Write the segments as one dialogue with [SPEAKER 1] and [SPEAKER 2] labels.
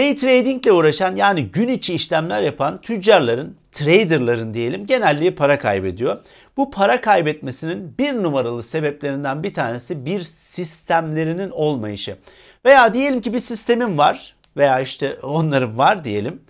[SPEAKER 1] Day trading ile uğraşan yani gün içi işlemler yapan tüccarların, traderların diyelim genelliği para kaybediyor. Bu para kaybetmesinin bir numaralı sebeplerinden bir tanesi bir sistemlerinin olmayışı. Veya diyelim ki bir sistemin var veya işte onların var diyelim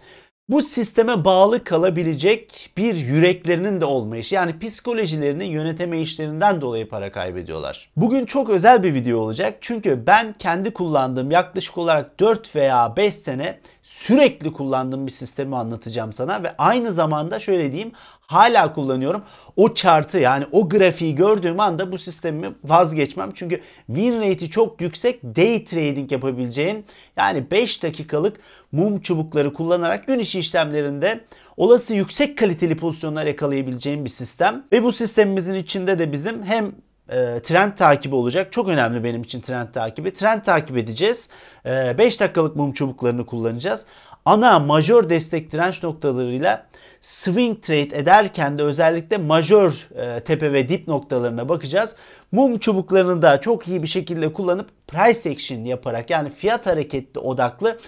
[SPEAKER 1] bu sisteme bağlı kalabilecek bir yüreklerinin de olmayışı yani psikolojilerini yöneteme işlerinden dolayı para kaybediyorlar. Bugün çok özel bir video olacak çünkü ben kendi kullandığım yaklaşık olarak 4 veya 5 sene sürekli kullandığım bir sistemi anlatacağım sana ve aynı zamanda şöyle diyeyim hala kullanıyorum. O chartı yani o grafiği gördüğüm anda bu sistemi vazgeçmem. Çünkü win rate'i çok yüksek day trading yapabileceğin yani 5 dakikalık mum çubukları kullanarak gün içi işlemlerinde olası yüksek kaliteli pozisyonlar yakalayabileceğin bir sistem. Ve bu sistemimizin içinde de bizim hem e, trend takibi olacak. Çok önemli benim için trend takibi. Trend takip edeceğiz. 5 e, dakikalık mum çubuklarını kullanacağız. Ana majör destek direnç noktalarıyla swing trade ederken de özellikle majör e, tepe ve dip noktalarına bakacağız. Mum çubuklarını da çok iyi bir şekilde kullanıp price action yaparak yani fiyat hareketli odaklı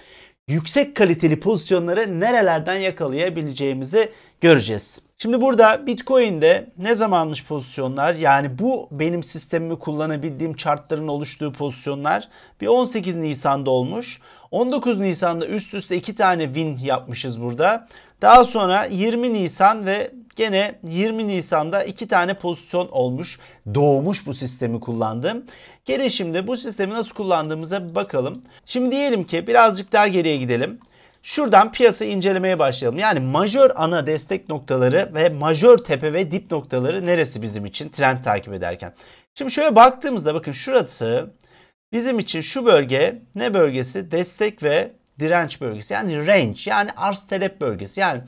[SPEAKER 1] yüksek kaliteli pozisyonları nerelerden yakalayabileceğimizi göreceğiz. Şimdi burada Bitcoin'de ne zamanmış pozisyonlar yani bu benim sistemimi kullanabildiğim chartların oluştuğu pozisyonlar bir 18 Nisan'da olmuş. 19 Nisan'da üst üste iki tane win yapmışız burada. Daha sonra 20 Nisan ve gene 20 Nisan'da iki tane pozisyon olmuş. Doğmuş bu sistemi kullandım. Gene şimdi bu sistemi nasıl kullandığımıza bir bakalım. Şimdi diyelim ki birazcık daha geriye gidelim. Şuradan piyasa incelemeye başlayalım. Yani majör ana destek noktaları ve majör tepe ve dip noktaları neresi bizim için trend takip ederken. Şimdi şöyle baktığımızda bakın şurası bizim için şu bölge ne bölgesi? Destek ve direnç bölgesi. Yani range yani arz talep bölgesi. Yani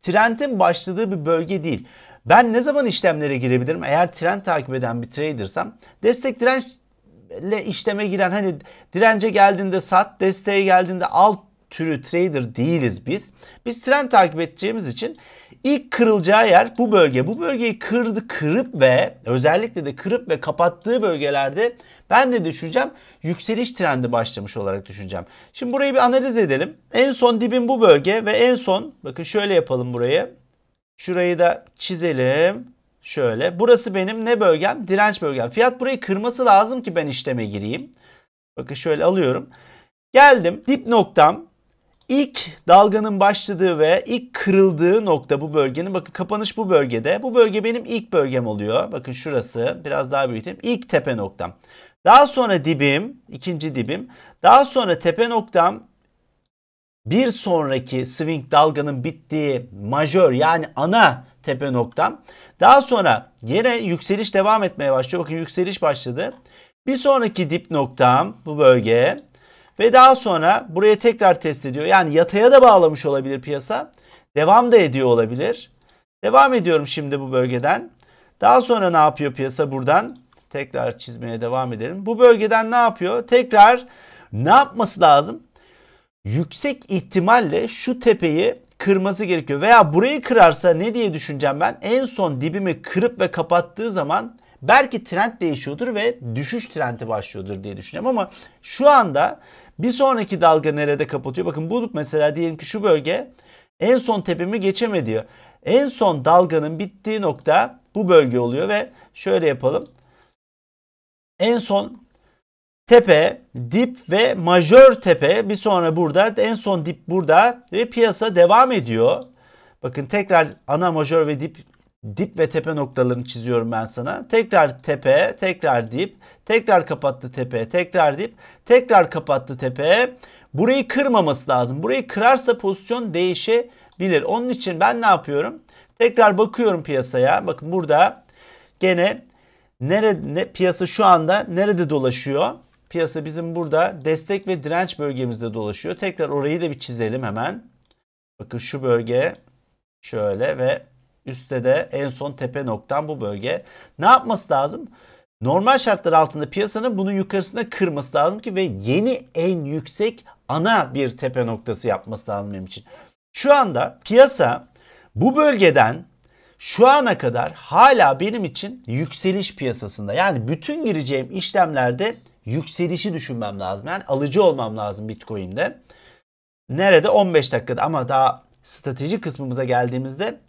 [SPEAKER 1] trendin başladığı bir bölge değil. Ben ne zaman işlemlere girebilirim? Eğer trend takip eden bir tradersam destek dirençle işleme giren hani dirence geldiğinde sat, desteğe geldiğinde al türü trader değiliz biz. Biz trend takip edeceğimiz için ilk kırılacağı yer bu bölge. Bu bölgeyi kırdı, kırıp ve özellikle de kırıp ve kapattığı bölgelerde ben de düşüneceğim yükseliş trendi başlamış olarak düşüneceğim. Şimdi burayı bir analiz edelim. En son dibin bu bölge ve en son bakın şöyle yapalım burayı. Şurayı da çizelim. Şöyle. Burası benim ne bölgem? Direnç bölgem. Fiyat burayı kırması lazım ki ben işleme gireyim. Bakın şöyle alıyorum. Geldim. Dip noktam İlk dalganın başladığı ve ilk kırıldığı nokta bu bölgenin. Bakın kapanış bu bölgede. Bu bölge benim ilk bölgem oluyor. Bakın şurası. Biraz daha büyüteyim. İlk tepe noktam. Daha sonra dibim. ikinci dibim. Daha sonra tepe noktam bir sonraki swing dalganın bittiği majör yani ana tepe noktam. Daha sonra yine yükseliş devam etmeye başlıyor. Bakın yükseliş başladı. Bir sonraki dip noktam bu bölge. Ve daha sonra buraya tekrar test ediyor. Yani yataya da bağlamış olabilir piyasa. Devam da ediyor olabilir. Devam ediyorum şimdi bu bölgeden. Daha sonra ne yapıyor piyasa buradan? Tekrar çizmeye devam edelim. Bu bölgeden ne yapıyor? Tekrar ne yapması lazım? Yüksek ihtimalle şu tepeyi kırması gerekiyor. Veya burayı kırarsa ne diye düşüneceğim ben? En son dibimi kırıp ve kapattığı zaman belki trend değişiyordur ve düşüş trendi başlıyordur diye düşüneceğim. Ama şu anda bir sonraki dalga nerede kapatıyor? Bakın bu mesela diyelim ki şu bölge en son tepemi geçemedi diyor. En son dalganın bittiği nokta bu bölge oluyor ve şöyle yapalım. En son tepe, dip ve majör tepe bir sonra burada en son dip burada ve piyasa devam ediyor. Bakın tekrar ana majör ve dip dip ve tepe noktalarını çiziyorum ben sana. Tekrar tepe, tekrar dip, tekrar kapattı tepe, tekrar dip, tekrar kapattı tepe. Burayı kırmaması lazım. Burayı kırarsa pozisyon değişebilir. Onun için ben ne yapıyorum? Tekrar bakıyorum piyasaya. Bakın burada gene nerede ne, piyasa şu anda nerede dolaşıyor? Piyasa bizim burada destek ve direnç bölgemizde dolaşıyor. Tekrar orayı da bir çizelim hemen. Bakın şu bölge şöyle ve Üstte de en son tepe noktam bu bölge. Ne yapması lazım? Normal şartlar altında piyasanın bunu yukarısına kırması lazım ki ve yeni en yüksek ana bir tepe noktası yapması lazım benim için. Şu anda piyasa bu bölgeden şu ana kadar hala benim için yükseliş piyasasında. Yani bütün gireceğim işlemlerde yükselişi düşünmem lazım. Yani alıcı olmam lazım Bitcoin'de. nerede 15 dakikada ama daha strateji kısmımıza geldiğimizde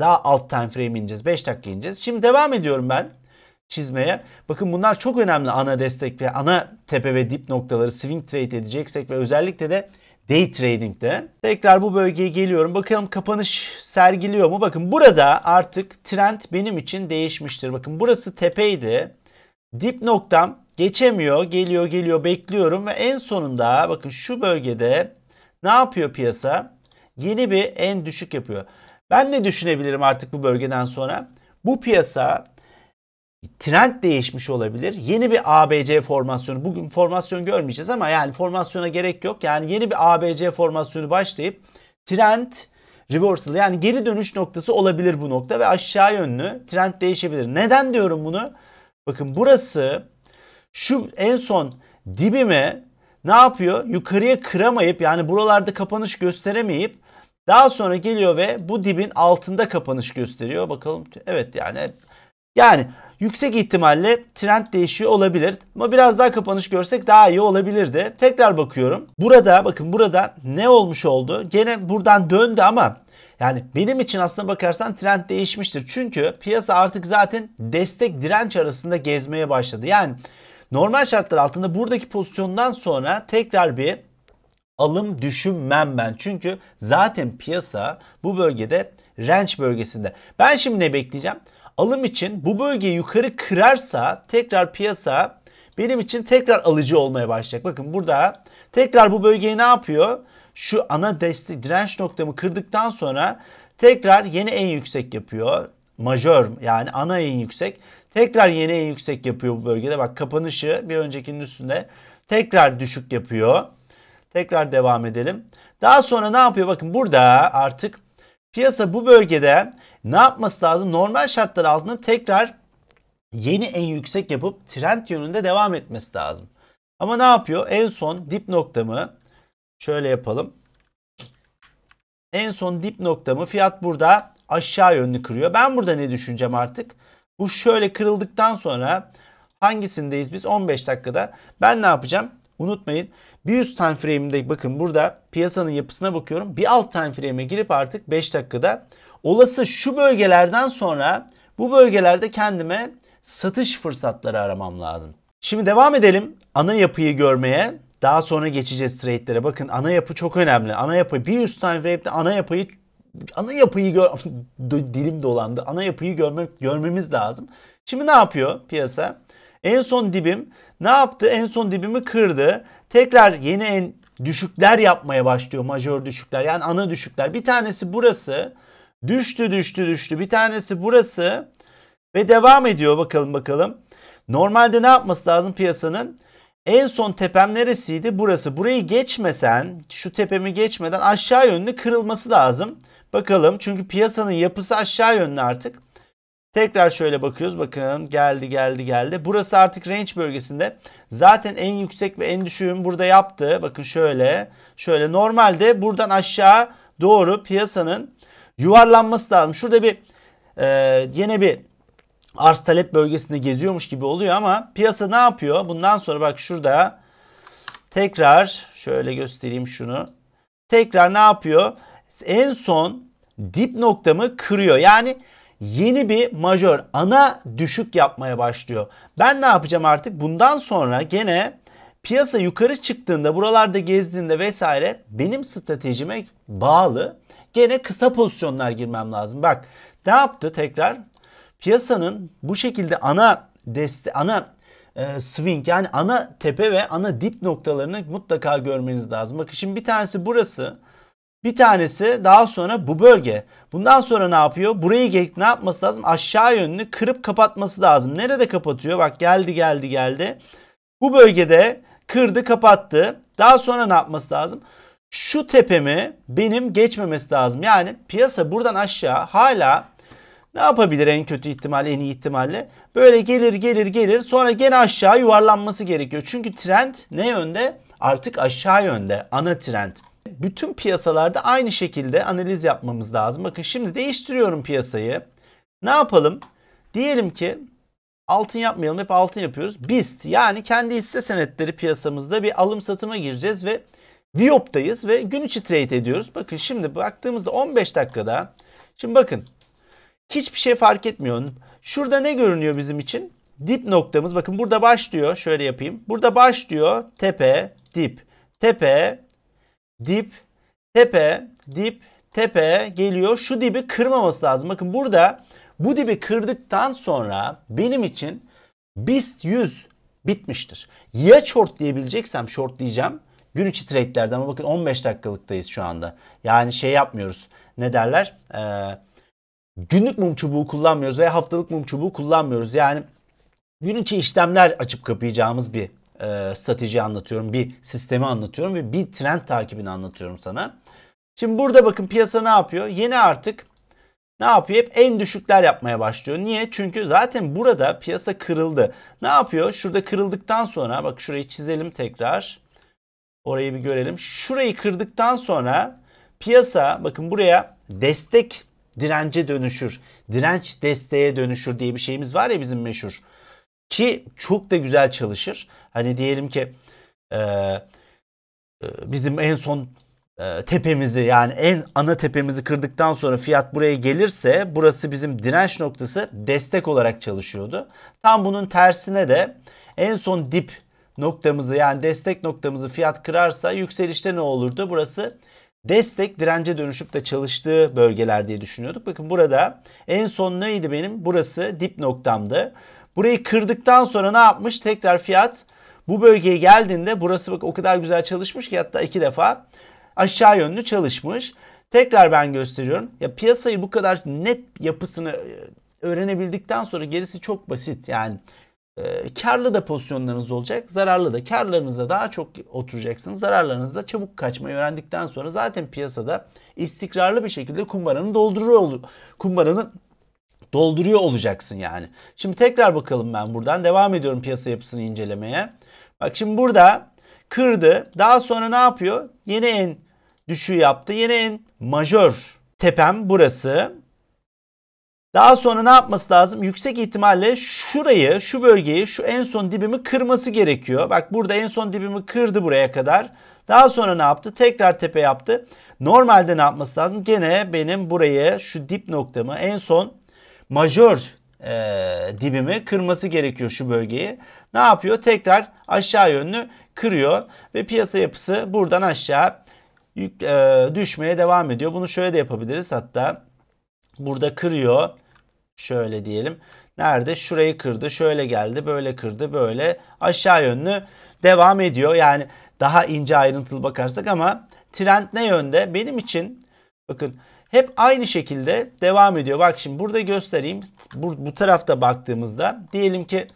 [SPEAKER 1] daha alt time frame ineceğiz. 5 dakika ineceğiz. Şimdi devam ediyorum ben çizmeye. Bakın bunlar çok önemli ana destek ve ana tepe ve dip noktaları swing trade edeceksek ve özellikle de day trading'de. Tekrar bu bölgeye geliyorum. Bakalım kapanış sergiliyor mu? Bakın burada artık trend benim için değişmiştir. Bakın burası tepeydi. Dip noktam geçemiyor. Geliyor geliyor bekliyorum ve en sonunda bakın şu bölgede ne yapıyor piyasa? Yeni bir en düşük yapıyor. Ben ne düşünebilirim artık bu bölgeden sonra? Bu piyasa trend değişmiş olabilir. Yeni bir ABC formasyonu. Bugün formasyon görmeyeceğiz ama yani formasyona gerek yok. Yani yeni bir ABC formasyonu başlayıp trend reversal yani geri dönüş noktası olabilir bu nokta ve aşağı yönlü trend değişebilir. Neden diyorum bunu? Bakın burası şu en son dibime ne yapıyor? Yukarıya kıramayıp yani buralarda kapanış gösteremeyip daha sonra geliyor ve bu dibin altında kapanış gösteriyor. Bakalım evet yani yani yüksek ihtimalle trend değişiyor olabilir. Ama biraz daha kapanış görsek daha iyi olabilirdi. Tekrar bakıyorum. Burada bakın burada ne olmuş oldu? Gene buradan döndü ama yani benim için aslına bakarsan trend değişmiştir. Çünkü piyasa artık zaten destek direnç arasında gezmeye başladı. Yani normal şartlar altında buradaki pozisyondan sonra tekrar bir alım düşünmem ben. Çünkü zaten piyasa bu bölgede range bölgesinde. Ben şimdi ne bekleyeceğim? Alım için bu bölgeyi yukarı kırarsa tekrar piyasa benim için tekrar alıcı olmaya başlayacak. Bakın burada tekrar bu bölgeyi ne yapıyor? Şu ana destek direnç noktamı kırdıktan sonra tekrar yeni en yüksek yapıyor. Majör yani ana en yüksek. Tekrar yeni en yüksek yapıyor bu bölgede. Bak kapanışı bir öncekinin üstünde tekrar düşük yapıyor. Tekrar devam edelim. Daha sonra ne yapıyor? Bakın burada artık piyasa bu bölgede ne yapması lazım? Normal şartlar altında tekrar yeni en yüksek yapıp trend yönünde devam etmesi lazım. Ama ne yapıyor? En son dip noktamı şöyle yapalım. En son dip noktamı fiyat burada aşağı yönlü kırıyor. Ben burada ne düşüneceğim artık? Bu şöyle kırıldıktan sonra hangisindeyiz biz? 15 dakikada. Ben ne yapacağım? Unutmayın bir üst time frame'de bakın burada piyasanın yapısına bakıyorum. Bir alt time frame'e girip artık 5 dakikada olası şu bölgelerden sonra bu bölgelerde kendime satış fırsatları aramam lazım. Şimdi devam edelim ana yapıyı görmeye. Daha sonra geçeceğiz trade'lere. Bakın ana yapı çok önemli. Ana yapı bir üst time frame'de ana yapıyı ana yapıyı gör dilim dolandı. Ana yapıyı görmek görmemiz lazım. Şimdi ne yapıyor piyasa? En son dibim ne yaptı? En son dibimi kırdı. Tekrar yeni en düşükler yapmaya başlıyor. Majör düşükler yani ana düşükler. Bir tanesi burası. Düştü düştü düştü. Bir tanesi burası. Ve devam ediyor bakalım bakalım. Normalde ne yapması lazım piyasanın? En son tepem neresiydi? Burası. Burayı geçmesen, şu tepemi geçmeden aşağı yönlü kırılması lazım. Bakalım çünkü piyasanın yapısı aşağı yönlü artık. Tekrar şöyle bakıyoruz. Bakın geldi geldi geldi. Burası artık range bölgesinde. Zaten en yüksek ve en düşüğün burada yaptı. Bakın şöyle. Şöyle normalde buradan aşağı doğru piyasanın yuvarlanması lazım. Şurada bir e, yine bir arz talep bölgesinde geziyormuş gibi oluyor ama piyasa ne yapıyor? Bundan sonra bak şurada tekrar şöyle göstereyim şunu. Tekrar ne yapıyor? En son dip noktamı kırıyor. Yani yeni bir majör ana düşük yapmaya başlıyor. Ben ne yapacağım artık? Bundan sonra gene piyasa yukarı çıktığında buralarda gezdiğinde vesaire benim stratejime bağlı gene kısa pozisyonlar girmem lazım. Bak ne yaptı tekrar? Piyasanın bu şekilde ana deste ana e, swing yani ana tepe ve ana dip noktalarını mutlaka görmeniz lazım. Bakın şimdi bir tanesi burası. Bir tanesi daha sonra bu bölge. Bundan sonra ne yapıyor? Burayı ne yapması lazım? Aşağı yönlü kırıp kapatması lazım. Nerede kapatıyor? Bak geldi geldi geldi. Bu bölgede kırdı kapattı. Daha sonra ne yapması lazım? Şu tepemi benim geçmemesi lazım. Yani piyasa buradan aşağı hala ne yapabilir en kötü ihtimal, en iyi ihtimalle? Böyle gelir gelir gelir sonra gene aşağı yuvarlanması gerekiyor. Çünkü trend ne yönde? Artık aşağı yönde. Ana trend bütün piyasalarda aynı şekilde analiz yapmamız lazım. Bakın şimdi değiştiriyorum piyasayı. Ne yapalım? Diyelim ki altın yapmayalım hep altın yapıyoruz. BIST yani kendi hisse senetleri piyasamızda bir alım satıma gireceğiz ve Viop'tayız ve gün içi trade ediyoruz. Bakın şimdi baktığımızda 15 dakikada şimdi bakın hiçbir şey fark etmiyor. Şurada ne görünüyor bizim için? Dip noktamız bakın burada başlıyor. Şöyle yapayım. Burada başlıyor tepe, dip, tepe, dip, tepe, dip, tepe geliyor. Şu dibi kırmaması lazım. Bakın burada bu dibi kırdıktan sonra benim için BIST 100 bitmiştir. Ya short diyebileceksem short diyeceğim. Gün içi trade'lerde ama bakın 15 dakikalıktayız şu anda. Yani şey yapmıyoruz. Ne derler? Ee, günlük mum çubuğu kullanmıyoruz veya haftalık mum çubuğu kullanmıyoruz. Yani gün içi işlemler açıp kapayacağımız bir e, strateji anlatıyorum. Bir sistemi anlatıyorum ve bir trend takibini anlatıyorum sana. Şimdi burada bakın piyasa ne yapıyor? Yeni artık ne yapıyor? Hep en düşükler yapmaya başlıyor. Niye? Çünkü zaten burada piyasa kırıldı. Ne yapıyor? Şurada kırıldıktan sonra bak şurayı çizelim tekrar. Orayı bir görelim. Şurayı kırdıktan sonra piyasa bakın buraya destek dirence dönüşür. Direnç desteğe dönüşür diye bir şeyimiz var ya bizim meşhur. Ki çok da güzel çalışır. Hani diyelim ki e, bizim en son e, tepemizi yani en ana tepemizi kırdıktan sonra fiyat buraya gelirse burası bizim direnç noktası destek olarak çalışıyordu. Tam bunun tersine de en son dip noktamızı yani destek noktamızı fiyat kırarsa yükselişte ne olurdu? Burası destek dirence dönüşüp de çalıştığı bölgeler diye düşünüyorduk. Bakın burada en son neydi benim? Burası dip noktamdı. Burayı kırdıktan sonra ne yapmış? Tekrar fiyat bu bölgeye geldiğinde burası bak o kadar güzel çalışmış ki hatta iki defa aşağı yönlü çalışmış. Tekrar ben gösteriyorum. Ya piyasayı bu kadar net yapısını e, öğrenebildikten sonra gerisi çok basit. Yani e, karlı da pozisyonlarınız olacak, zararlı da. Karlarınızda daha çok oturacaksınız. Zararlarınızda çabuk kaçmayı öğrendikten sonra zaten piyasada istikrarlı bir şekilde kumbaranı dolduruyor kumbaranı dolduruyor olacaksın yani. Şimdi tekrar bakalım ben buradan. Devam ediyorum piyasa yapısını incelemeye. Bak şimdi burada kırdı. Daha sonra ne yapıyor? Yeni en düşüğü yaptı. Yeni en majör tepem burası. Daha sonra ne yapması lazım? Yüksek ihtimalle şurayı, şu bölgeyi, şu en son dibimi kırması gerekiyor. Bak burada en son dibimi kırdı buraya kadar. Daha sonra ne yaptı? Tekrar tepe yaptı. Normalde ne yapması lazım? Gene benim burayı, şu dip noktamı en son majör e, dibimi kırması gerekiyor şu bölgeyi. Ne yapıyor? Tekrar aşağı yönlü kırıyor ve piyasa yapısı buradan aşağı yük, e, düşmeye devam ediyor. Bunu şöyle de yapabiliriz hatta. Burada kırıyor. Şöyle diyelim. Nerede? Şurayı kırdı. Şöyle geldi. Böyle kırdı. Böyle aşağı yönlü devam ediyor. Yani daha ince ayrıntılı bakarsak ama trend ne yönde? Benim için bakın hep aynı şekilde devam ediyor. Bak şimdi burada göstereyim. Bu, bu tarafta baktığımızda diyelim ki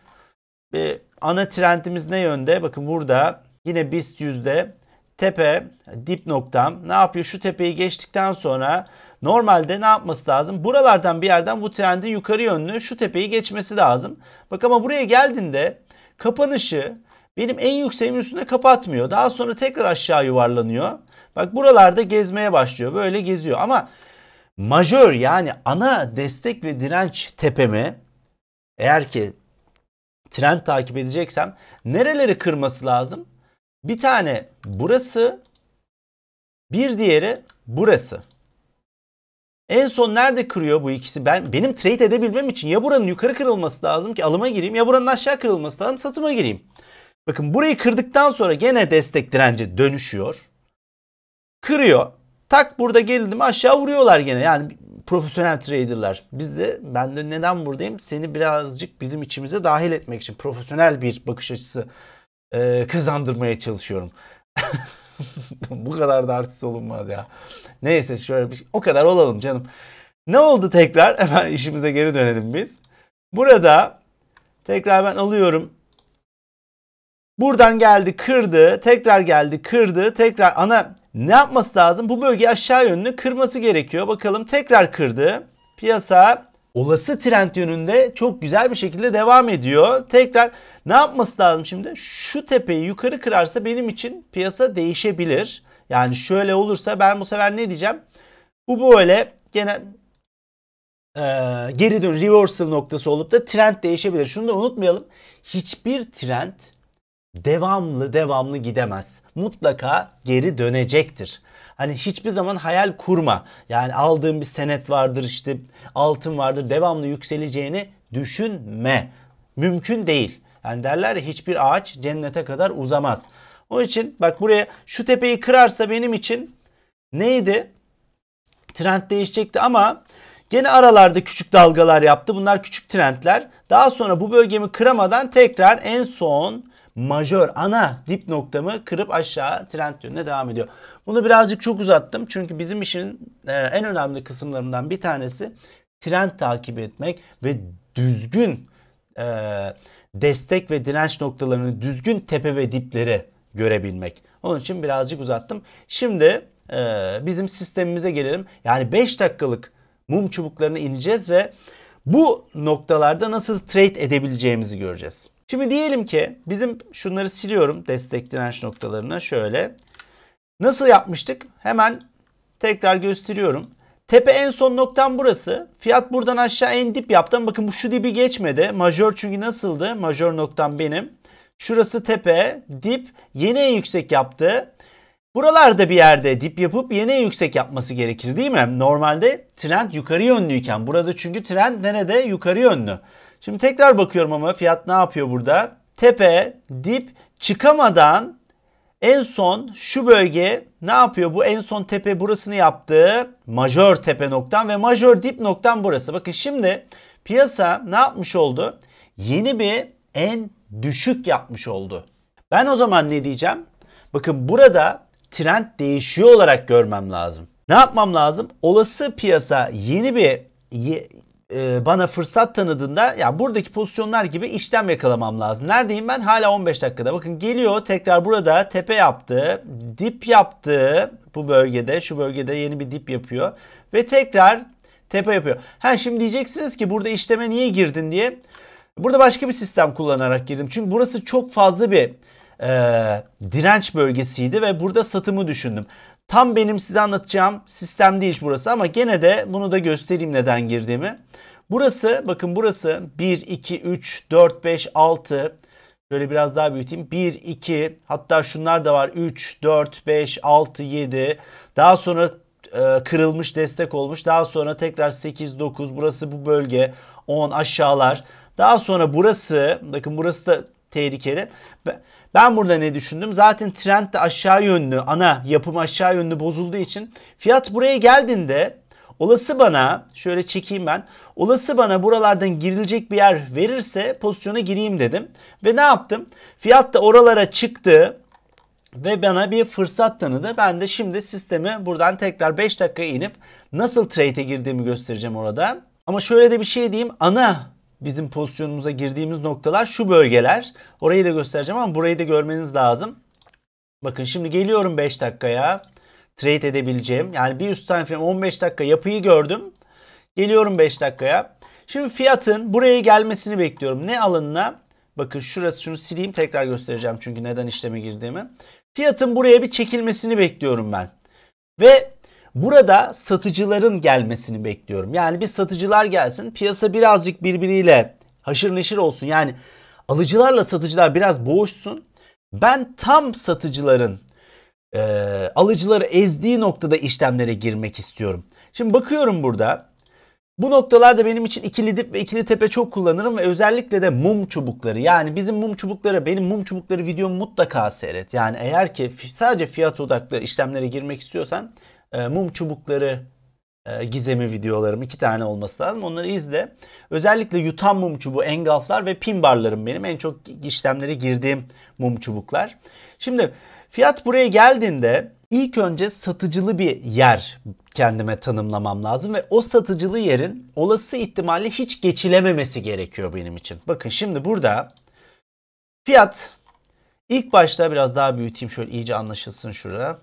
[SPEAKER 1] bir ana trendimiz ne yönde? Bakın burada yine BIST yüzde tepe dip noktam ne yapıyor? Şu tepeyi geçtikten sonra normalde ne yapması lazım? Buralardan bir yerden bu trendin yukarı yönlü şu tepeyi geçmesi lazım. Bak ama buraya geldiğinde kapanışı benim en yükseğimin üstünde kapatmıyor. Daha sonra tekrar aşağı yuvarlanıyor. Bak buralarda gezmeye başlıyor. Böyle geziyor ama majör yani ana destek ve direnç tepemi eğer ki trend takip edeceksem nereleri kırması lazım? Bir tane burası bir diğeri burası. En son nerede kırıyor bu ikisi? Ben benim trade edebilmem için ya buranın yukarı kırılması lazım ki alıma gireyim ya buranın aşağı kırılması lazım satıma gireyim. Bakın burayı kırdıktan sonra gene destek direnci dönüşüyor. Kırıyor. Tak burada geldim aşağı vuruyorlar gene. Yani profesyonel traderlar. Biz de ben de neden buradayım? Seni birazcık bizim içimize dahil etmek için profesyonel bir bakış açısı e, kazandırmaya çalışıyorum. Bu kadar da artist olunmaz ya. Neyse şöyle bir şey. O kadar olalım canım. Ne oldu tekrar? Hemen işimize geri dönelim biz. Burada tekrar ben alıyorum. Buradan geldi kırdı. Tekrar geldi kırdı. Tekrar ana ne yapması lazım? Bu bölgeyi aşağı yönlü kırması gerekiyor. Bakalım tekrar kırdı. Piyasa olası trend yönünde çok güzel bir şekilde devam ediyor. Tekrar ne yapması lazım şimdi? Şu tepeyi yukarı kırarsa benim için piyasa değişebilir. Yani şöyle olursa ben bu sefer ne diyeceğim? Bu böyle gene e, geri dön reversal noktası olup da trend değişebilir. Şunu da unutmayalım. Hiçbir trend devamlı devamlı gidemez. Mutlaka geri dönecektir. Hani hiçbir zaman hayal kurma. Yani aldığım bir senet vardır işte altın vardır devamlı yükseleceğini düşünme. Mümkün değil. Yani derler ya hiçbir ağaç cennete kadar uzamaz. O için bak buraya şu tepeyi kırarsa benim için neydi? Trend değişecekti ama gene aralarda küçük dalgalar yaptı. Bunlar küçük trendler. Daha sonra bu bölgemi kıramadan tekrar en son majör ana dip noktamı kırıp aşağı trend yönüne devam ediyor. Bunu birazcık çok uzattım. Çünkü bizim işin e, en önemli kısımlarından bir tanesi trend takip etmek ve düzgün e, destek ve direnç noktalarını düzgün tepe ve dipleri görebilmek. Onun için birazcık uzattım. Şimdi e, bizim sistemimize gelelim. Yani 5 dakikalık mum çubuklarını ineceğiz ve bu noktalarda nasıl trade edebileceğimizi göreceğiz. Şimdi diyelim ki bizim şunları siliyorum destek direnç noktalarına şöyle. Nasıl yapmıştık? Hemen tekrar gösteriyorum. Tepe en son noktam burası. Fiyat buradan aşağı en dip yaptım. Bakın bu şu dibi geçmedi. Majör çünkü nasıldı? Majör noktam benim. Şurası tepe, dip, yeni en yüksek yaptı. Buralarda bir yerde dip yapıp yeni en yüksek yapması gerekir değil mi? Normalde trend yukarı yönlüyken burada çünkü trend nerede? Yukarı yönlü. Şimdi tekrar bakıyorum ama fiyat ne yapıyor burada? Tepe, dip çıkamadan en son şu bölge ne yapıyor? Bu en son tepe burasını yaptı. Majör tepe noktam ve majör dip noktam burası. Bakın şimdi piyasa ne yapmış oldu? Yeni bir en düşük yapmış oldu. Ben o zaman ne diyeceğim? Bakın burada trend değişiyor olarak görmem lazım. Ne yapmam lazım? Olası piyasa yeni bir e, bana fırsat tanıdığında ya buradaki pozisyonlar gibi işlem yakalamam lazım. Neredeyim ben? Hala 15 dakikada. Bakın geliyor tekrar burada tepe yaptı. Dip yaptı bu bölgede. Şu bölgede yeni bir dip yapıyor. Ve tekrar tepe yapıyor. Ha şimdi diyeceksiniz ki burada işleme niye girdin diye. Burada başka bir sistem kullanarak girdim. Çünkü burası çok fazla bir e, direnç bölgesiydi ve burada satımı düşündüm. Tam benim size anlatacağım sistem değil burası ama gene de bunu da göstereyim neden girdiğimi. Burası bakın burası 1, 2, 3, 4, 5, 6 Şöyle biraz daha büyüteyim. 1, 2 hatta şunlar da var. 3, 4, 5, 6, 7. Daha sonra e, kırılmış destek olmuş. Daha sonra tekrar 8, 9. Burası bu bölge. 10 aşağılar. Daha sonra burası bakın burası da tehlikeli. Ben burada ne düşündüm? Zaten trend de aşağı yönlü, ana yapım aşağı yönlü bozulduğu için fiyat buraya geldiğinde olası bana şöyle çekeyim ben. Olası bana buralardan girilecek bir yer verirse pozisyona gireyim dedim. Ve ne yaptım? Fiyat da oralara çıktı ve bana bir fırsat tanıdı. Ben de şimdi sistemi buradan tekrar 5 dakika inip nasıl trade'e girdiğimi göstereceğim orada. Ama şöyle de bir şey diyeyim. Ana bizim pozisyonumuza girdiğimiz noktalar şu bölgeler. Orayı da göstereceğim ama burayı da görmeniz lazım. Bakın şimdi geliyorum 5 dakikaya. Trade edebileceğim. Yani bir üst time frame 15 dakika yapıyı gördüm. Geliyorum 5 dakikaya. Şimdi fiyatın buraya gelmesini bekliyorum. Ne alınına? Bakın şurası şunu sileyim tekrar göstereceğim çünkü neden işleme girdiğimi. Fiyatın buraya bir çekilmesini bekliyorum ben. Ve Burada satıcıların gelmesini bekliyorum. Yani bir satıcılar gelsin, piyasa birazcık birbiriyle haşır neşir olsun. Yani alıcılarla satıcılar biraz boğuşsun. Ben tam satıcıların e, alıcıları ezdiği noktada işlemlere girmek istiyorum. Şimdi bakıyorum burada. Bu noktalarda benim için ikili dip ve ikili tepe çok kullanırım ve özellikle de mum çubukları. Yani bizim mum çubukları, benim mum çubukları videomu mutlaka seyret. Yani eğer ki sadece fiyat odaklı işlemlere girmek istiyorsan e, mum çubukları e, gizemi videolarım iki tane olması lazım. Onları izle. Özellikle yutan mum çubuğu, engulflar ve pin barlarım benim en çok işlemlere girdiğim mum çubuklar. Şimdi fiyat buraya geldiğinde ilk önce satıcılı bir yer kendime tanımlamam lazım ve o satıcılı yerin olası ihtimalle hiç geçilememesi gerekiyor benim için. Bakın şimdi burada fiyat ilk başta biraz daha büyüteyim şöyle iyice anlaşılsın şurada.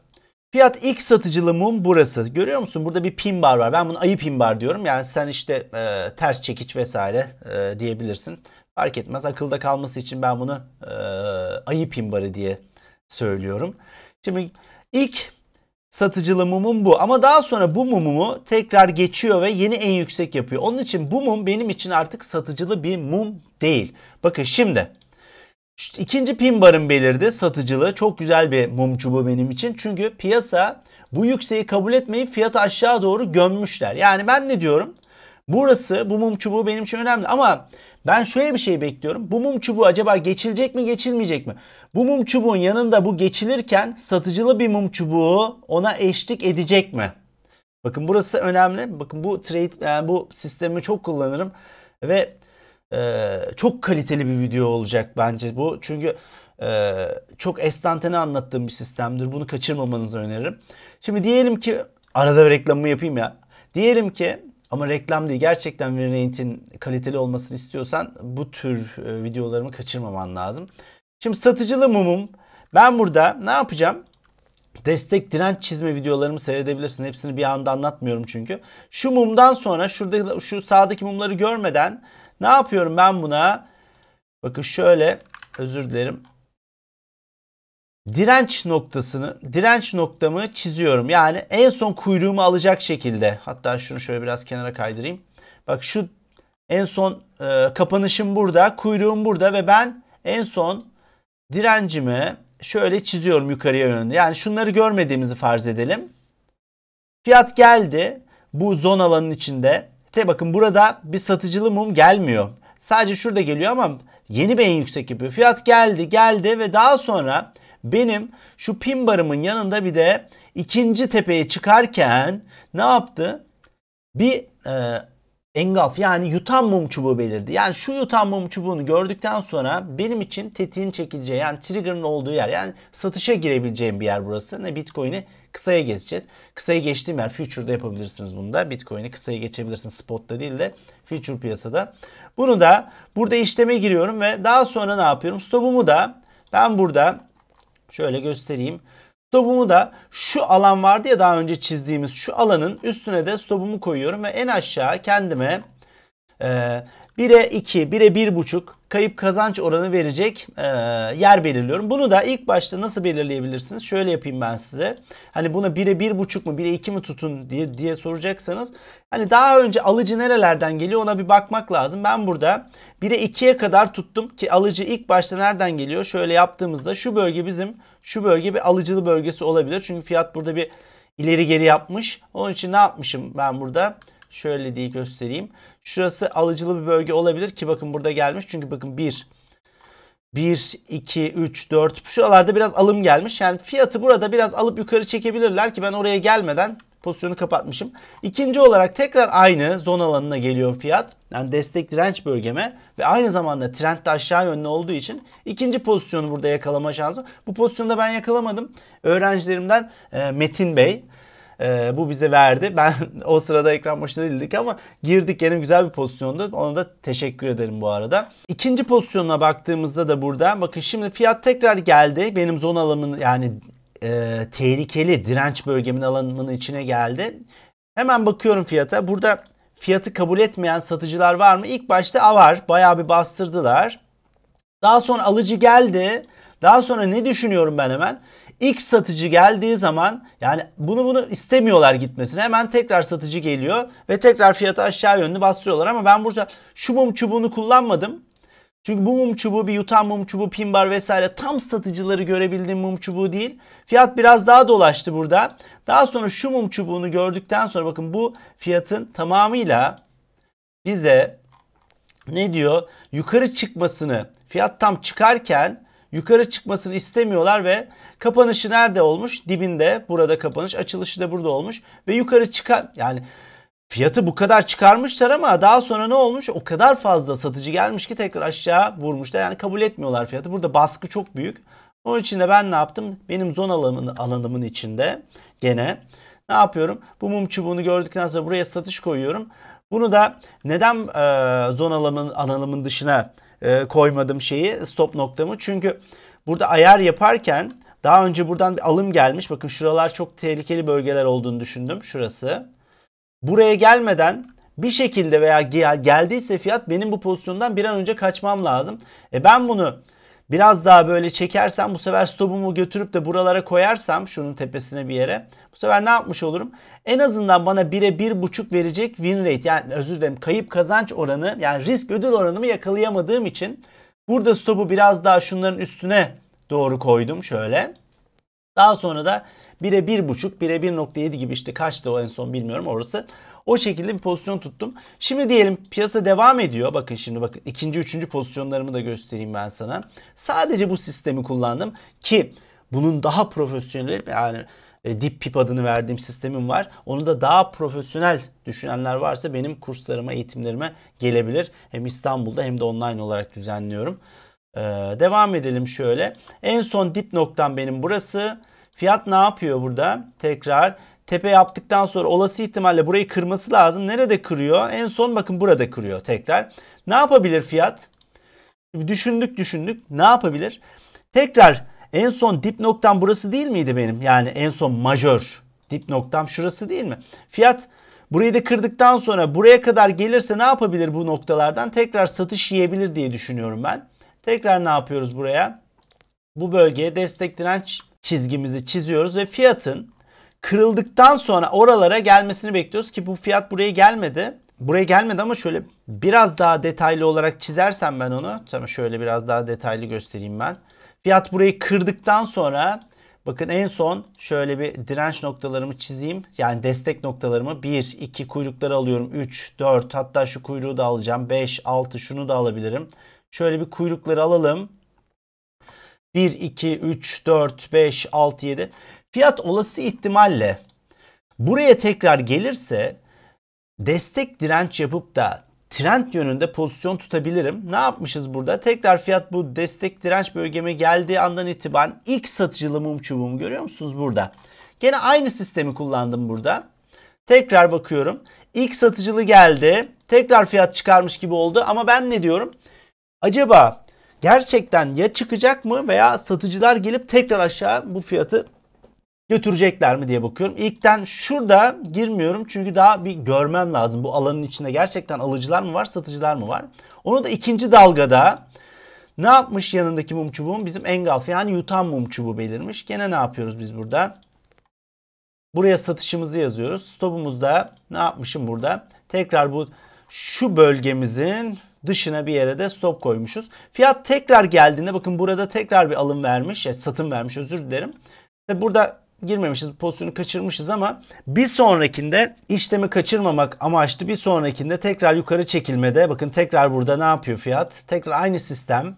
[SPEAKER 1] Fiyat ilk satıcılı burası. Görüyor musun? Burada bir pin bar var. Ben bunu ayı pin bar diyorum. Yani sen işte e, ters çekiç vesaire e, diyebilirsin. Fark etmez. Akılda kalması için ben bunu e, ayı pin barı diye söylüyorum. Şimdi ilk satıcılı mumum bu. Ama daha sonra bu mumumu tekrar geçiyor ve yeni en yüksek yapıyor. Onun için bu mum benim için artık satıcılı bir mum değil. Bakın şimdi ikinci pin barım belirdi satıcılığı. Çok güzel bir mum çubuğu benim için. Çünkü piyasa bu yükseği kabul etmeyip fiyatı aşağı doğru gömmüşler. Yani ben ne diyorum? Burası bu mum çubuğu benim için önemli ama ben şöyle bir şey bekliyorum. Bu mum çubuğu acaba geçilecek mi geçilmeyecek mi? Bu mum çubuğun yanında bu geçilirken satıcılı bir mum çubuğu ona eşlik edecek mi? Bakın burası önemli. Bakın bu trade yani bu sistemi çok kullanırım ve e, çok kaliteli bir video olacak bence bu. Çünkü e, çok estantane anlattığım bir sistemdir. Bunu kaçırmamanızı öneririm. Şimdi diyelim ki arada bir reklamımı yapayım ya. Diyelim ki ama reklam değil gerçekten WinRate'in kaliteli olmasını istiyorsan bu tür e, videolarımı kaçırmaman lazım. Şimdi satıcılı mumum ben burada ne yapacağım? Destek direnç çizme videolarımı seyredebilirsin. Hepsini bir anda anlatmıyorum çünkü. Şu mumdan sonra şurada şu sağdaki mumları görmeden ne yapıyorum ben buna? Bakın şöyle özür dilerim. Direnç noktasını, direnç noktamı çiziyorum. Yani en son kuyruğumu alacak şekilde. Hatta şunu şöyle biraz kenara kaydırayım. Bak şu en son e, kapanışım burada, kuyruğum burada ve ben en son direncimi şöyle çiziyorum yukarıya yönlü. Yani şunları görmediğimizi farz edelim. Fiyat geldi bu zon alanın içinde. Te bakın burada bir satıcılı mum gelmiyor. Sadece şurada geliyor ama yeni bir en yüksek yapıyor. Fiyat geldi geldi ve daha sonra benim şu pin barımın yanında bir de ikinci tepeye çıkarken ne yaptı? Bir e, engulf yani yutan mum çubuğu belirdi. Yani şu yutan mum çubuğunu gördükten sonra benim için tetiğin çekileceği yani trigger'ın olduğu yer yani satışa girebileceğim bir yer burası. Ne Bitcoin'i kısaya geçeceğiz. Kısaya geçtiğim yer future'da yapabilirsiniz bunu da. Bitcoin'i kısaya geçebilirsiniz spot'ta değil de future piyasada. Bunu da burada işleme giriyorum ve daha sonra ne yapıyorum? Stop'umu da ben burada şöyle göstereyim. Stopumu da şu alan vardı ya daha önce çizdiğimiz şu alanın üstüne de stopumu koyuyorum ve en aşağı kendime e, 1'e 2, 1'e 1,5 kayıp kazanç oranı verecek e, yer belirliyorum. Bunu da ilk başta nasıl belirleyebilirsiniz? Şöyle yapayım ben size. Hani buna 1'e 1,5 mu 1'e 2 mi tutun diye, diye soracaksanız. Hani daha önce alıcı nerelerden geliyor ona bir bakmak lazım. Ben burada 1'e 2'ye kadar tuttum ki alıcı ilk başta nereden geliyor? Şöyle yaptığımızda şu bölge bizim şu bölge bir alıcılı bölgesi olabilir. Çünkü fiyat burada bir ileri geri yapmış. Onun için ne yapmışım ben burada? Şöyle diye göstereyim. Şurası alıcılı bir bölge olabilir ki bakın burada gelmiş. Çünkü bakın 1, 1, 2, 3, 4 şuralarda biraz alım gelmiş. Yani fiyatı burada biraz alıp yukarı çekebilirler ki ben oraya gelmeden pozisyonu kapatmışım. İkinci olarak tekrar aynı zon alanına geliyor fiyat. Yani destek direnç bölgeme ve aynı zamanda trend de aşağı yönlü olduğu için ikinci pozisyonu burada yakalama şansı. Bu pozisyonda ben yakalamadım. Öğrencilerimden e, Metin Bey e, bu bize verdi. Ben o sırada ekran başında değildik ama girdik yine güzel bir pozisyondu. Ona da teşekkür ederim bu arada. İkinci pozisyonuna baktığımızda da burada bakın şimdi fiyat tekrar geldi. Benim zon alanımın yani e, tehlikeli direnç bölgemin alanımın içine geldi. Hemen bakıyorum fiyata. Burada fiyatı kabul etmeyen satıcılar var mı? İlk başta var. Bayağı bir bastırdılar. Daha sonra alıcı geldi. Daha sonra ne düşünüyorum ben hemen? İlk satıcı geldiği zaman yani bunu bunu istemiyorlar gitmesini. Hemen tekrar satıcı geliyor ve tekrar fiyatı aşağı yönlü bastırıyorlar ama ben burada şu mum çubuğunu kullanmadım. Çünkü bu mum çubuğu bir yutan mum çubuğu, pin bar vesaire tam satıcıları görebildiğim mum çubuğu değil. Fiyat biraz daha dolaştı burada. Daha sonra şu mum çubuğunu gördükten sonra bakın bu fiyatın tamamıyla bize ne diyor? Yukarı çıkmasını, fiyat tam çıkarken yukarı çıkmasını istemiyorlar ve kapanışı nerede olmuş? Dibinde. Burada kapanış, açılışı da burada olmuş ve yukarı çıkar yani Fiyatı bu kadar çıkarmışlar ama daha sonra ne olmuş? O kadar fazla satıcı gelmiş ki tekrar aşağı vurmuşlar. Yani kabul etmiyorlar fiyatı. Burada baskı çok büyük. Onun için de ben ne yaptım? Benim zon alanımın, alanımın içinde gene ne yapıyorum? Bu mum çubuğunu gördükten sonra buraya satış koyuyorum. Bunu da neden e, zon alanımın, alanımın dışına e, koymadım şeyi stop noktamı? Çünkü burada ayar yaparken daha önce buradan bir alım gelmiş. Bakın şuralar çok tehlikeli bölgeler olduğunu düşündüm. Şurası buraya gelmeden bir şekilde veya geldiyse fiyat benim bu pozisyondan bir an önce kaçmam lazım. E ben bunu biraz daha böyle çekersem bu sefer stopumu götürüp de buralara koyarsam şunun tepesine bir yere bu sefer ne yapmış olurum? En azından bana 1'e 1.5 verecek win rate yani özür dilerim kayıp kazanç oranı yani risk ödül oranımı yakalayamadığım için Burada stopu biraz daha şunların üstüne doğru koydum şöyle. Daha sonra da 1'e 1.5, 1'e 1.7 gibi işte kaçtı o en son bilmiyorum orası. O şekilde bir pozisyon tuttum. Şimdi diyelim piyasa devam ediyor. Bakın şimdi bakın ikinci, üçüncü pozisyonlarımı da göstereyim ben sana. Sadece bu sistemi kullandım ki bunun daha profesyonel yani e, Deep Pip adını verdiğim sistemim var. Onu da daha profesyonel düşünenler varsa benim kurslarıma, eğitimlerime gelebilir. Hem İstanbul'da hem de online olarak düzenliyorum. Ee, devam edelim şöyle. En son dip noktam benim burası. Fiyat ne yapıyor burada? Tekrar tepe yaptıktan sonra olası ihtimalle burayı kırması lazım. Nerede kırıyor? En son bakın burada kırıyor tekrar. Ne yapabilir fiyat? Düşündük düşündük. Ne yapabilir? Tekrar en son dip noktam burası değil miydi benim? Yani en son majör dip noktam şurası değil mi? Fiyat burayı da kırdıktan sonra buraya kadar gelirse ne yapabilir bu noktalardan? Tekrar satış yiyebilir diye düşünüyorum ben. Tekrar ne yapıyoruz buraya? Bu bölgeye destek direnç çizgimizi çiziyoruz ve fiyatın kırıldıktan sonra oralara gelmesini bekliyoruz ki bu fiyat buraya gelmedi. Buraya gelmedi ama şöyle biraz daha detaylı olarak çizersem ben onu. Tamam şöyle biraz daha detaylı göstereyim ben. Fiyat burayı kırdıktan sonra bakın en son şöyle bir direnç noktalarımı çizeyim. Yani destek noktalarımı 1, 2 kuyrukları alıyorum. 3, 4 hatta şu kuyruğu da alacağım. 5, 6 şunu da alabilirim. Şöyle bir kuyrukları alalım. 1, 2, 3, 4, 5, 6, 7. Fiyat olası ihtimalle buraya tekrar gelirse destek direnç yapıp da trend yönünde pozisyon tutabilirim. Ne yapmışız burada? Tekrar fiyat bu destek direnç bölgeme geldiği andan itibaren ilk satıcılı mum çubuğumu görüyor musunuz burada? Gene aynı sistemi kullandım burada. Tekrar bakıyorum. İlk satıcılı geldi. Tekrar fiyat çıkarmış gibi oldu ama ben ne diyorum? Acaba gerçekten ya çıkacak mı veya satıcılar gelip tekrar aşağı bu fiyatı götürecekler mi diye bakıyorum. İlkten şurada girmiyorum çünkü daha bir görmem lazım. Bu alanın içinde gerçekten alıcılar mı var, satıcılar mı var? Onu da ikinci dalgada ne yapmış yanındaki mum çubuğun? Bizim engulf yani yutan mum çubuğu belirmiş. Gene ne yapıyoruz biz burada? Buraya satışımızı yazıyoruz. Stopumuzda ne yapmışım burada? Tekrar bu şu bölgemizin dışına bir yere de stop koymuşuz. Fiyat tekrar geldiğinde bakın burada tekrar bir alım vermiş, yani satım vermiş özür dilerim. Ve burada girmemişiz, pozisyonu kaçırmışız ama bir sonrakinde işlemi kaçırmamak amaçlı bir sonrakinde tekrar yukarı çekilmede bakın tekrar burada ne yapıyor fiyat? Tekrar aynı sistem.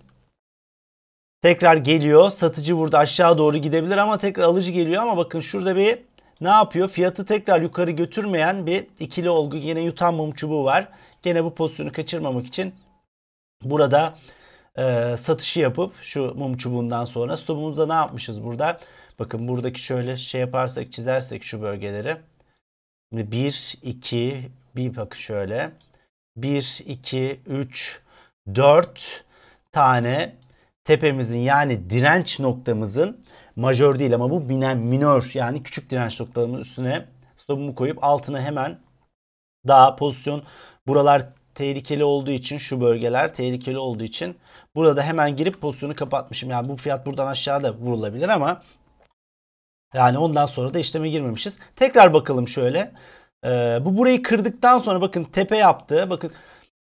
[SPEAKER 1] Tekrar geliyor. Satıcı burada aşağı doğru gidebilir ama tekrar alıcı geliyor ama bakın şurada bir ne yapıyor? Fiyatı tekrar yukarı götürmeyen bir ikili olgu yine yutan mum çubuğu var. Gene bu pozisyonu kaçırmamak için burada e, satışı yapıp şu mum çubuğundan sonra stopumuzda ne yapmışız burada? Bakın buradaki şöyle şey yaparsak çizersek şu bölgeleri. 1, 2, bir bakın şöyle. 1, 2, 3, 4 tane tepemizin yani direnç noktamızın majör değil ama bu minör yani küçük direnç noktalarımın üstüne stopumu koyup altına hemen daha pozisyon buralar tehlikeli olduğu için şu bölgeler tehlikeli olduğu için burada hemen girip pozisyonu kapatmışım. Yani bu fiyat buradan aşağıda vurulabilir ama yani ondan sonra da işleme girmemişiz. Tekrar bakalım şöyle. Ee, bu burayı kırdıktan sonra bakın tepe yaptı. Bakın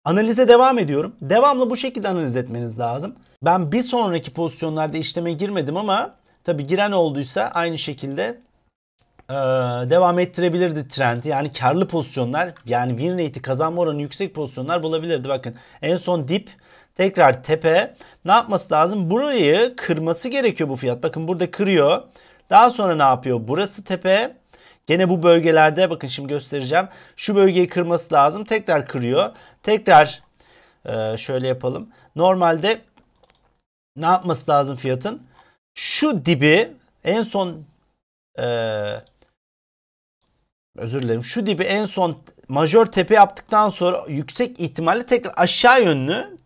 [SPEAKER 1] analize devam ediyorum. Devamlı bu şekilde analiz etmeniz lazım. Ben bir sonraki pozisyonlarda işleme girmedim ama tabi giren olduysa aynı şekilde ee, devam ettirebilirdi trendi. Yani karlı pozisyonlar yani win rate'i kazanma oranı yüksek pozisyonlar bulabilirdi. Bakın en son dip tekrar tepe ne yapması lazım? Burayı kırması gerekiyor bu fiyat. Bakın burada kırıyor. Daha sonra ne yapıyor? Burası tepe. Gene bu bölgelerde bakın şimdi göstereceğim. Şu bölgeyi kırması lazım. Tekrar kırıyor. Tekrar e, şöyle yapalım. Normalde ne yapması lazım fiyatın? Şu dibi en son e, özür dilerim. Şu dibi en son majör tepe yaptıktan sonra yüksek ihtimalle tekrar aşağı yönlü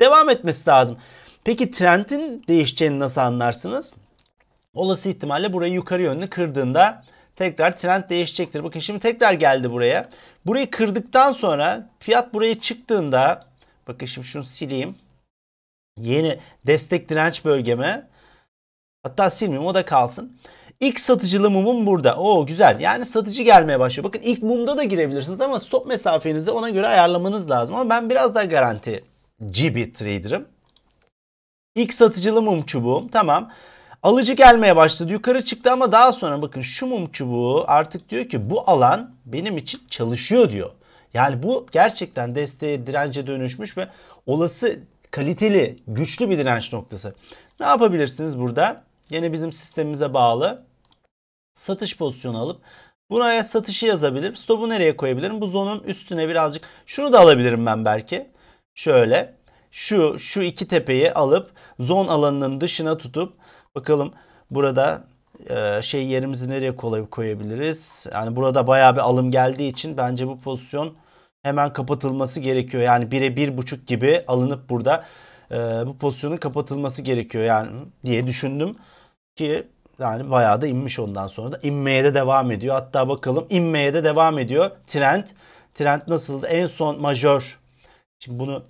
[SPEAKER 1] devam etmesi lazım. Peki trendin değişeceğini nasıl anlarsınız? Olası ihtimalle burayı yukarı yönlü kırdığında tekrar trend değişecektir. Bakın şimdi tekrar geldi buraya. Burayı kırdıktan sonra fiyat buraya çıktığında bakın şimdi şunu sileyim. Yeni destek direnç bölgeme hatta silmeyeyim o da kalsın. İlk satıcılı mumum burada. Oo güzel. Yani satıcı gelmeye başlıyor. Bakın ilk mumda da girebilirsiniz ama stop mesafenizi ona göre ayarlamanız lazım. Ama ben biraz daha garanti bir trader'ım. İlk satıcılı mum çubuğum. Tamam. Alıcı gelmeye başladı. Yukarı çıktı ama daha sonra bakın şu mum çubuğu artık diyor ki bu alan benim için çalışıyor diyor. Yani bu gerçekten desteğe, dirence dönüşmüş ve olası kaliteli, güçlü bir direnç noktası. Ne yapabilirsiniz burada? Yine bizim sistemimize bağlı. Satış pozisyonu alıp buraya satışı yazabilirim. Stop'u nereye koyabilirim? Bu zonun üstüne birazcık şunu da alabilirim ben belki. Şöyle şu şu iki tepeyi alıp zon alanının dışına tutup bakalım burada e, şey yerimizi nereye kolay koyabiliriz? Yani burada bayağı bir alım geldiği için bence bu pozisyon hemen kapatılması gerekiyor. Yani 1'e 1.5 gibi alınıp burada e, bu pozisyonun kapatılması gerekiyor yani diye düşündüm ki yani bayağı da inmiş ondan sonra da inmeye de devam ediyor. Hatta bakalım inmeye de devam ediyor. Trend trend nasıldı? En son majör. Şimdi bunu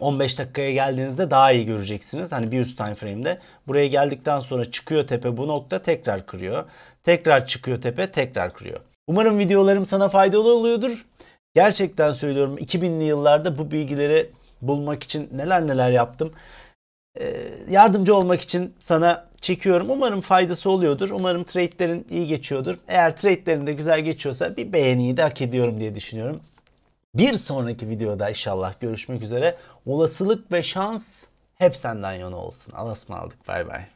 [SPEAKER 1] 15 dakikaya geldiğinizde daha iyi göreceksiniz. Hani bir üst time frame'de. Buraya geldikten sonra çıkıyor tepe bu nokta tekrar kırıyor. Tekrar çıkıyor tepe tekrar kırıyor. Umarım videolarım sana faydalı oluyordur. Gerçekten söylüyorum 2000'li yıllarda bu bilgileri bulmak için neler neler yaptım. Ee, yardımcı olmak için sana çekiyorum. Umarım faydası oluyordur. Umarım trade'lerin iyi geçiyordur. Eğer trade'lerin de güzel geçiyorsa bir beğeniyi de hak ediyorum diye düşünüyorum. Bir sonraki videoda inşallah görüşmek üzere. Olasılık ve şans hep senden yana olsun. Alasma aldık. Bay bay.